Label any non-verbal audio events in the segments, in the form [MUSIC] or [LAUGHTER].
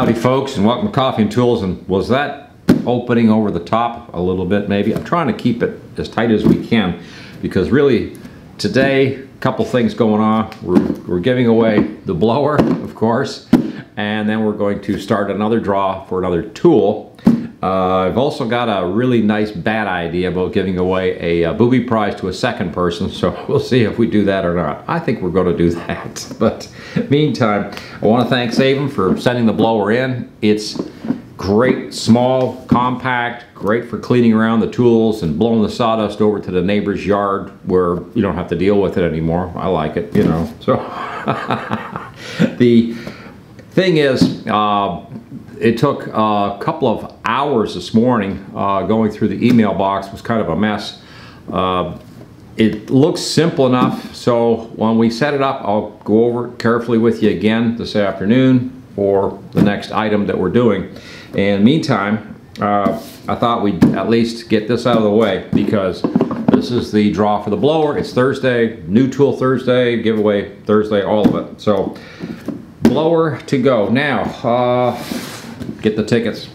Howdy folks and welcome to Coffee and Tools and was that opening over the top a little bit maybe? I'm trying to keep it as tight as we can because really today a couple things going on. We're, we're giving away the blower of course and then we're going to start another draw for another tool. Uh, I've also got a really nice bad idea about giving away a, a, booby prize to a second person, [LAUGHS] so we'll see if we do that or not. I think we're going to do that. [LAUGHS] But meantime, I want to thank Seyvum for sending the blower in. It's great, small, compact, great for cleaning around the tools and blowing the sawdust over to the neighbor's yard where you don't have to deal with it anymore. I like it, you know. So [LAUGHS] the thing is, uh, it took a couple of hours this morning uh, going through the email box was kind of a mess. Uh, it looks simple enough so when we set it up I'll go over it carefully with you again this afternoon for the next item that we're doing. And meantime uh, I thought we'd at least get this out of the way because this is the draw for the blower. It's Thursday new tool Thursday giveaway Thursday all of it. So blower to go. Now uh, get the tickets,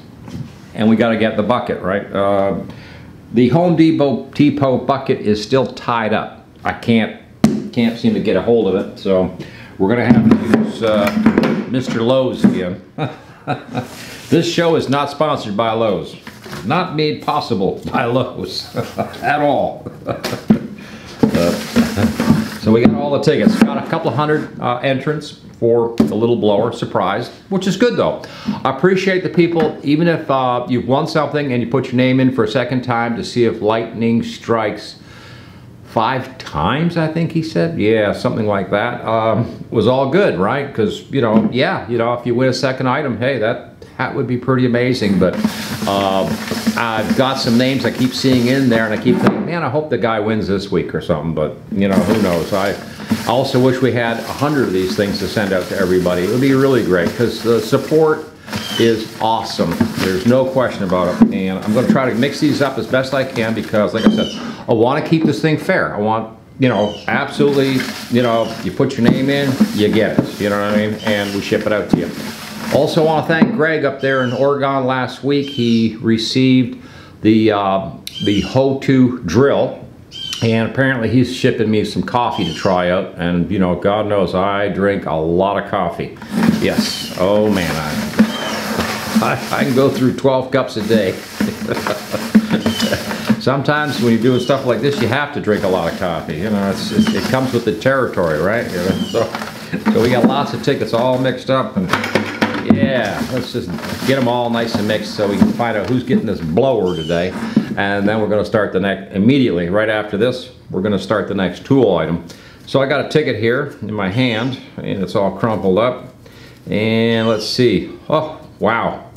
and we got to get the bucket, right? Uh, the Home Depot, Depot bucket is still tied up. I can't can't seem to get a hold of it, so we're gonna have to use uh, Mr. Lowe's again. [LAUGHS] this show is not sponsored by Lowe's. Not made possible [LAUGHS] by Lowe's [LAUGHS] at all. So we got all the tickets. Got a couple hundred uh, entrants for the little blower, surprise, which is good though. I appreciate the people, even if uh, you've won something and you put your name in for a second time to see if lightning strikes five times, I think he said. Yeah, something like that. Um, was all good, right? Because, you know, yeah, you know, if you win a second item, hey, that that would be pretty amazing. But uh, I've got some names I keep seeing in there, and I keep thinking, man, I hope the guy wins this week or something. But, you know, who knows? I also wish we had a hundred of these things to send out to everybody. It would be really great because the support is awesome. There's no question about it. And I'm going to try to mix these up as best I can because, like I said, I want to keep this thing fair. I want, you know, absolutely, you know, you put your name in, you get it. You know what I mean? And we ship it out to you. Also want to thank Greg up there in Oregon last week. He received the, uh, the HO2 drill and apparently he's shipping me some coffee to try out. And you know, God knows I drink a lot of coffee. Yes, oh man, I, I, I can go through 12 cups a day. [LAUGHS] Sometimes when you're doing stuff like this, you have to drink a lot of coffee. You know, it's, it's, it comes with the territory, right? You [LAUGHS] know? so, so we got lots of tickets all mixed up. and Yeah, let's just get them all nice and mixed so we can find out who's getting this blower today. And then we're going to start the next immediately right after this we're going to start the next tool item. So I got a ticket here in my hand and it's all crumpled up. And let's see. Oh wow.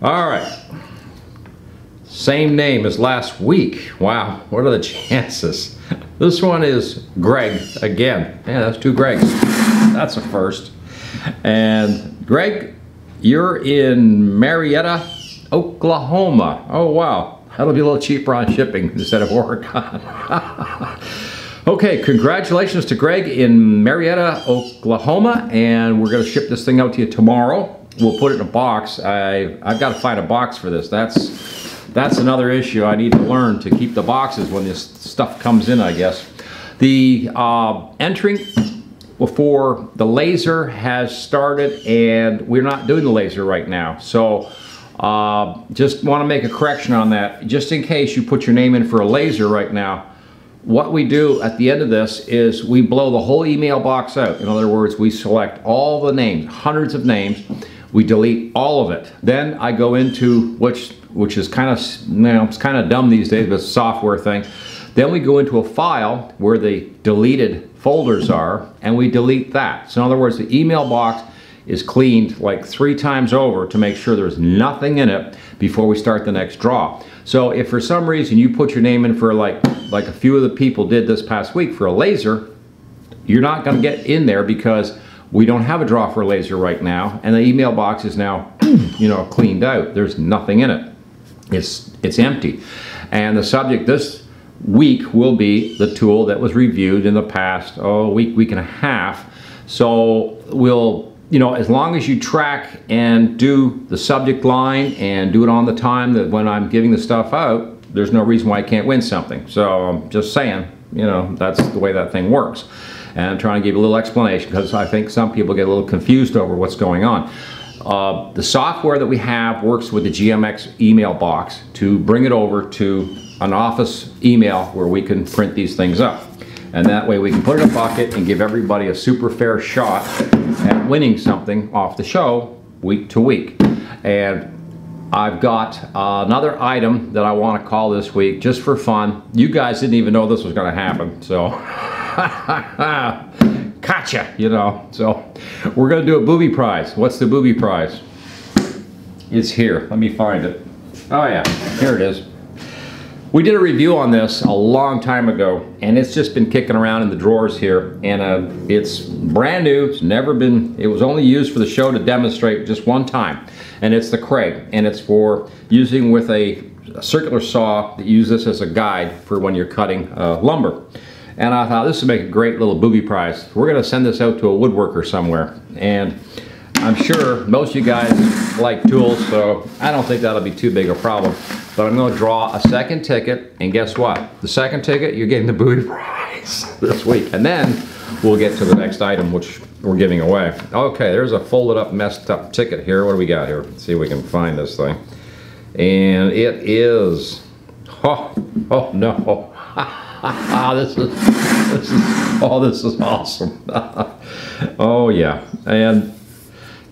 All right. Same name as last week. Wow what are the [LAUGHS] chances? This one is Greg again. Yeah that's two Gregs. That's a first and Greg you're in Marietta Oklahoma oh wow That'll be a little cheaper on shipping instead of Oregon. [LAUGHS] okay, congratulations to Greg in Marietta, Oklahoma, and we're going to ship this thing out to you tomorrow. We'll put it in a box. I, I've got to find a box for this. That's, that's another issue I need to learn to keep the boxes when this stuff comes in, I guess. The uh, entering for the laser has started and we're not doing the laser right now. So uh, just want to make a correction on that. Just in case you put your name in for a laser right now, what we do at the end of this is we blow the whole email box out. In other words, we select all the names, hundreds of names, we delete all of it. Then I go into, which which is kind of, you know, it's kind of dumb these days, but it's a software thing. Then we go into a file where the deleted folders are, and we delete that. So in other words, the email box is cleaned like three times over to make sure there's nothing in it before we start the next draw. So if for some reason you put your name in for like, like a few of the people did this past week for a laser, you're not gonna get in there because we don't have a draw for a laser right now and the email box is now, [CLEARS THROAT] you know, cleaned out. There's nothing in it. It's, it's empty. And the subject this week will be the tool that was reviewed in the past, oh, week, week and a half. So we'll you know, as long as you track and do the subject line and do it on the time that when I'm giving the stuff out, there's no reason why I can't win something. So I'm just saying, you know, that's the way that thing works. And I'm trying to give a little explanation because I think some people get a little confused over what's going on. Uh, the software that we have works with the GMX email box to bring it over to an office email where we can print these things up. And that way we can put it in a bucket and give everybody a super fair shot at winning something off the show week to week. And I've got uh, another item that I want to call this week just for fun. You guys didn't even know this was going to happen, so [LAUGHS] gotcha, you know. So we're going to do a booby prize. What's the booby prize? It's here. Let me find it. Oh yeah, here it is. We did a review on this a long time ago, and it's just been kicking around in the drawers here, and uh, it's brand new. It's never been, it was only used for the show to demonstrate just one time, and it's the Kreg, and it's for using with a, a circular saw that use this as a guide for when you're cutting uh, lumber. And I thought this would make a great little booby prize. We're gonna send this out to a woodworker somewhere, and I'm sure most of you guys like tools, so I don't think that'll be too big a problem. But I'm gonna draw a second ticket, and guess what? The second ticket, you're getting the booby [LAUGHS] prize this week. And then we'll get to the next item, which we're giving away. Okay, there's a folded up, messed up ticket here. What do we got here? Let's see if we can find this thing. And it is, oh, oh no. [LAUGHS] this is, this is, oh, this is awesome. [LAUGHS] oh yeah, and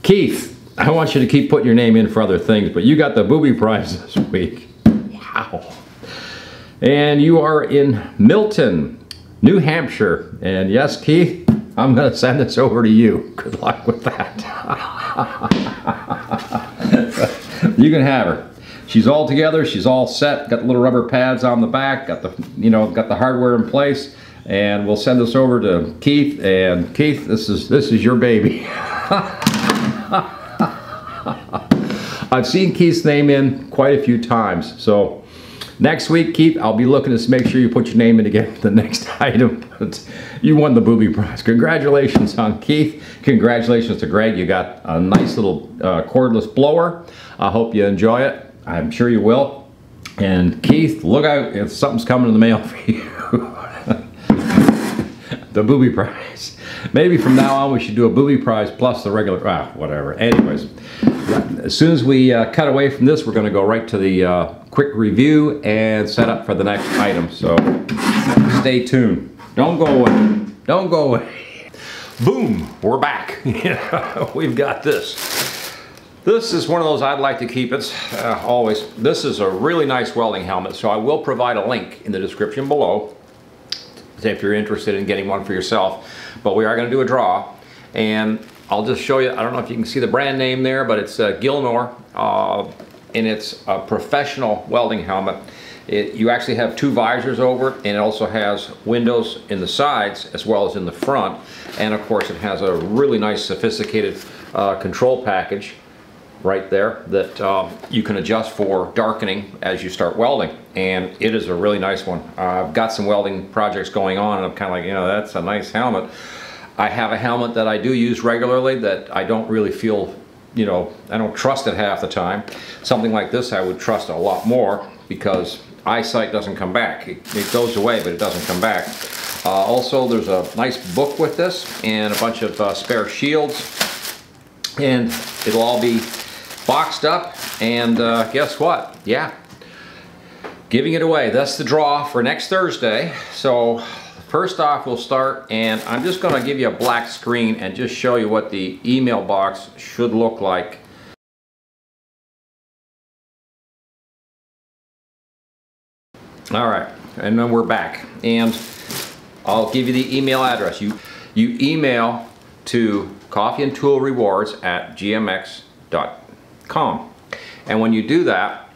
Keith, I want you to keep putting your name in for other things, but you got the booby prize [LAUGHS] this week. Wow. And you are in Milton, New Hampshire. And yes, Keith, I'm going to send this over to you. Good luck with that. [LAUGHS] you can have her. She's all together. She's all set. Got the little rubber pads on the back. Got the, you know, got the hardware in place. And we'll send this over to Keith. And Keith, this is this is your baby. [LAUGHS] [LAUGHS] I've seen Keith's name in quite a few times. So next week, Keith, I'll be looking to make sure you put your name in again for the [LAUGHS] next item. You won the booby prize. Congratulations on Keith. Congratulations to Greg. You got a nice little uh, cordless blower. I hope you enjoy it. I'm sure you will. And Keith, look out if something's coming in the mail for [LAUGHS] you. the booby prize. Maybe from now on we should do a booby prize plus the regular, ah, whatever. Anyways, as soon as we uh, cut away from this, we're going to go right to the uh, quick review and set up for the next item. So stay tuned. Don't go away. Don't go away. Boom, we're back. [LAUGHS] We've got this. This is one of those I'd like to keep. It's uh, always, this is a really nice welding helmet, so I will provide a link in the description below if you're interested in getting one for yourself. But we are going to do a draw, and I'll just show you, I don't know if you can see the brand name there, but it's uh, Gilnour, uh, and it's a professional welding helmet. It, you actually have two visors over it, and it also has windows in the sides as well as in the front. And of course, it has a really nice sophisticated uh, control package right there that um, you can adjust for darkening as you start welding and it is a really nice one. I've got some welding projects going on and I'm kind of like you know that's a nice helmet. I have a helmet that I do use regularly that I don't really feel you know I don't trust it half the time. Something like this I would trust a lot more because eyesight doesn't come back. It, it goes away but it doesn't come back. Uh, also there's a nice book with this and a bunch of uh, spare shields and it'll all be boxed up, and uh, guess what? Yeah, giving it away. That's the draw for next Thursday. So first off, we'll start, and I'm just gonna give you a black screen and just show you what the email box should look like. All right, and then we're back. And I'll give you the email address. You, you email to coffee and tool rewards at gmx.com And when you do that,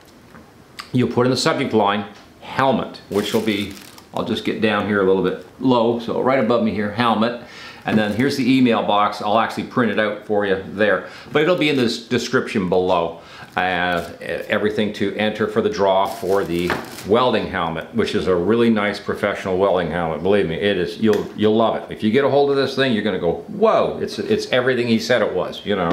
you'll put in the subject line, helmet, which will be, I'll just get down here a little bit low, so right above me here, helmet. And then here's the email box. I'll actually print it out for you there. But it'll be in this description below. Uh, everything to enter for the draw for the welding helmet, which is a really nice professional welding helmet. Believe me, it is. You'll you'll love it. If you get a hold of this thing, you're going to go, whoa! It's it's everything he said it was. You know.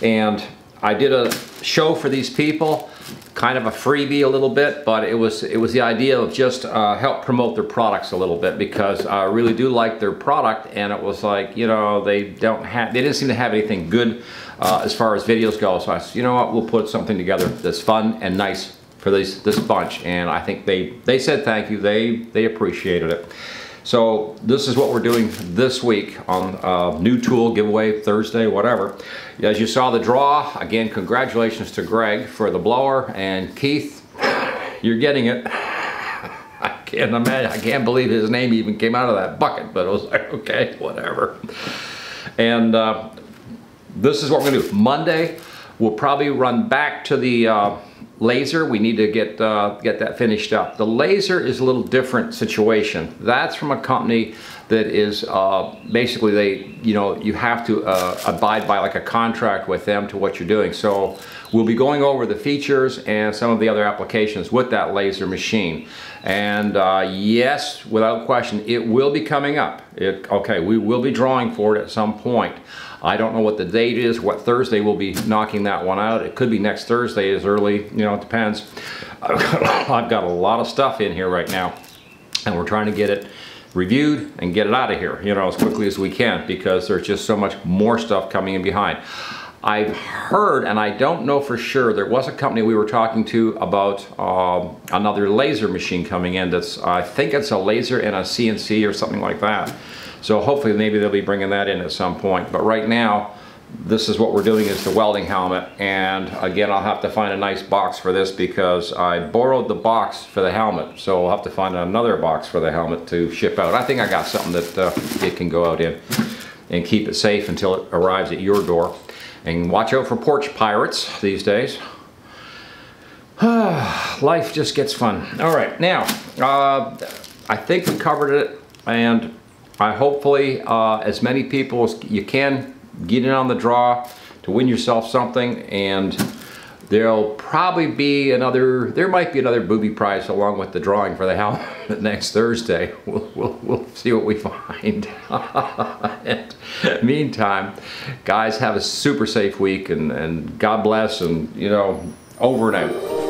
And I did a show for these people kind of a freebie a little bit, but it was it was the idea of just uh, help promote their products a little bit because I really do like their product, and it was like you know they don't have they didn't seem to have anything good uh, as far as videos go. So I said, you know what, we'll put something together that's fun and nice for this this bunch, and I think they they said thank you. They they appreciated it. So this is what we're doing this week on uh, new tool giveaway Thursday, whatever. As you saw the draw, again, congratulations to Greg for the blower and Keith, you're getting it. [LAUGHS] I can't imagine, I can't believe his name even came out of that bucket, but it was like, okay, whatever. And uh, this is what we're gonna do. Monday, we'll probably run back to the uh, laser, we need to get, uh, get that finished up. The laser is a little different situation. That's from a company that is uh, basically they, you know, you have to uh, abide by like a contract with them to what you're doing. So we'll be going over the features and some of the other applications with that laser machine. And uh, yes, without question, it will be coming up. It, okay, we will be drawing for it at some point. I don't know what the date is, what Thursday we'll be knocking that one out. It could be next Thursday as early, you know, it depends. I've got, I've got a lot of stuff in here right now and we're trying to get it reviewed and get it out of here, you know, as quickly as we can because there's just so much more stuff coming in behind. I've heard, and I don't know for sure, there was a company we were talking to about uh, another laser machine coming in that's, I think it's a laser and a CNC or something like that. So hopefully maybe they'll be bringing that in at some point. But right now, this is what we're doing is the welding helmet. And again, I'll have to find a nice box for this because I borrowed the box for the helmet. So I'll have to find another box for the helmet to ship out. I think I got something that uh, it can go out in and keep it safe until it arrives at your door. And watch out for porch pirates these days. [SIGHS] Life just gets fun. All right, now, uh, I think we covered it and I hopefully uh, as many people as you can get in on the draw to win yourself something and there'll probably be another there might be another booby prize along with the drawing for the helmet [LAUGHS] next Thursday. We'll, we'll, we'll see what we find. [LAUGHS] Meantime guys have a super safe week and, and God bless and you know over and out